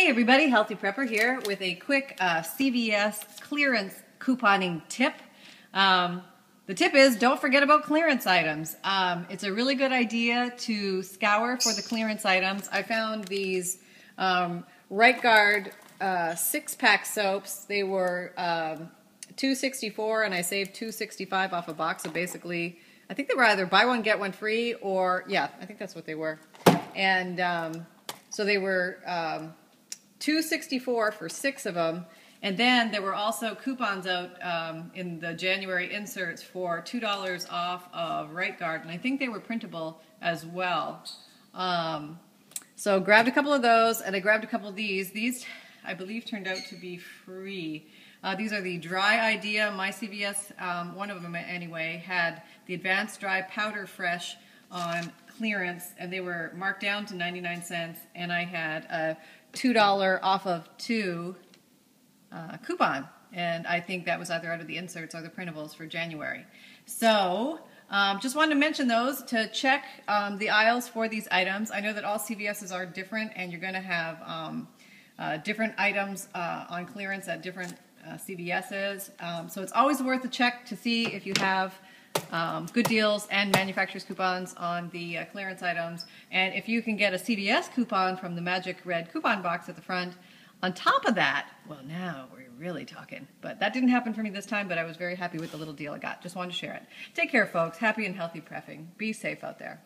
Hey everybody, Healthy Prepper here with a quick uh, CVS clearance couponing tip. Um, the tip is don't forget about clearance items. Um, it's a really good idea to scour for the clearance items. I found these um, Right Guard uh, six pack soaps. They were um, 264 and I saved 265 off a box. So basically, I think they were either buy one get one free or yeah, I think that's what they were. And um, so they were um, 264 for six of them. And then there were also coupons out um, in the January inserts for $2 off of Right Guard, and I think they were printable as well. Um, so grabbed a couple of those, and I grabbed a couple of these. These, I believe, turned out to be free. Uh, these are the Dry Idea. My CVS, um, one of them anyway, had the Advanced Dry Powder Fresh on clearance, and they were marked down to 99 cents, and I had a $2 off of two uh, coupon. And I think that was either out of the inserts or the printables for January. So um, just wanted to mention those to check um, the aisles for these items. I know that all CVSs are different and you're going to have um, uh, different items uh, on clearance at different uh, CVSs. Um, so it's always worth a check to see if you have um, good deals and manufacturer's coupons on the uh, clearance items. And if you can get a CVS coupon from the magic red coupon box at the front, on top of that, well, now we're really talking. But that didn't happen for me this time, but I was very happy with the little deal I got. Just wanted to share it. Take care, folks. Happy and healthy prepping. Be safe out there.